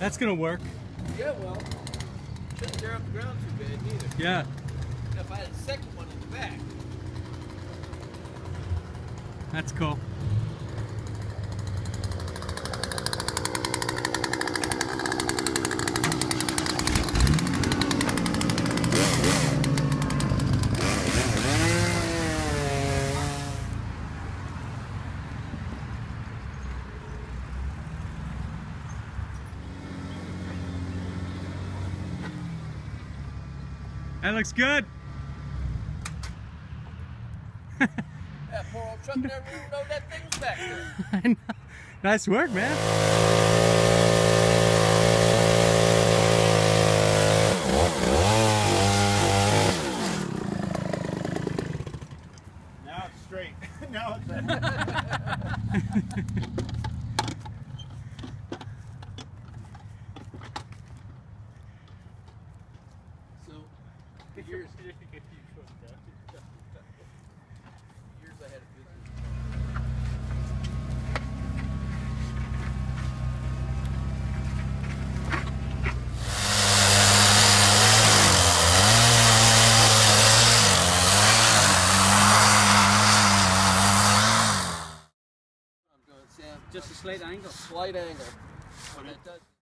That's gonna work. Yeah, well, shouldn't tear up the ground too bad neither. Yeah. If I had a second one in the back. That's cool. That looks good. That poor old truck never even know that thing was back there. Nice work, man. Now it's straight. now it's years, years I had a business. I'm going, Sam. Just a slight angle. Slight angle. But it does.